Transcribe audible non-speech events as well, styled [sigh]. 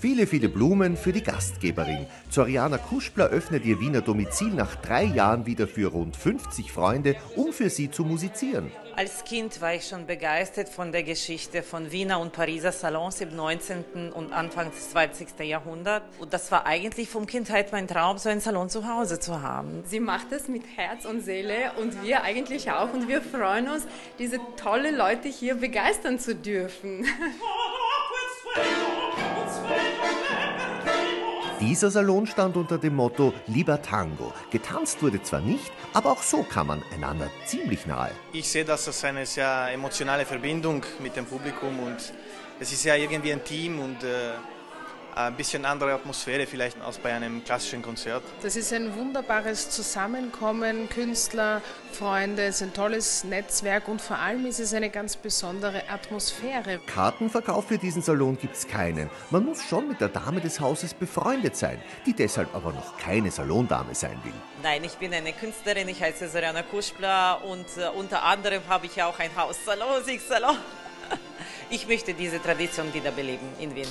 Viele, viele Blumen für die Gastgeberin. Zoriana Kuschbler öffnet ihr Wiener Domizil nach drei Jahren wieder für rund 50 Freunde, um für sie zu musizieren. Als Kind war ich schon begeistert von der Geschichte von Wiener und Pariser Salons im 19. und Anfang des 20. Jahrhunderts. Und das war eigentlich vom Kindheit mein Traum, so einen Salon zu Hause zu haben. Sie macht es mit Herz und Seele und wir eigentlich auch. Und wir freuen uns, diese tolle Leute hier begeistern zu dürfen. [laughs] Dieser Salon stand unter dem Motto Lieber Tango. Getanzt wurde zwar nicht, aber auch so kam man einander ziemlich nahe. Ich sehe das als eine sehr emotionale Verbindung mit dem Publikum und es ist ja irgendwie ein Team und äh, ein bisschen andere Atmosphäre vielleicht als bei einem klassischen Konzert. Das ist ein wunderbares Zusammenkommen, Künstler, Freunde, es ist ein tolles Netzwerk und vor allem ist es eine ganz besondere Atmosphäre. Kartenverkauf für diesen Salon gibt es keinen. Man muss schon mit der Dame des Hauses befreundet sein, die deshalb aber noch keine Salondame sein will. Nein, ich bin eine Künstlerin, ich heiße Soriana Kuschbler und äh, unter anderem habe ich auch ein Haus Salon, Salon. [laughs] Ich möchte diese Tradition wiederbeleben in Wien.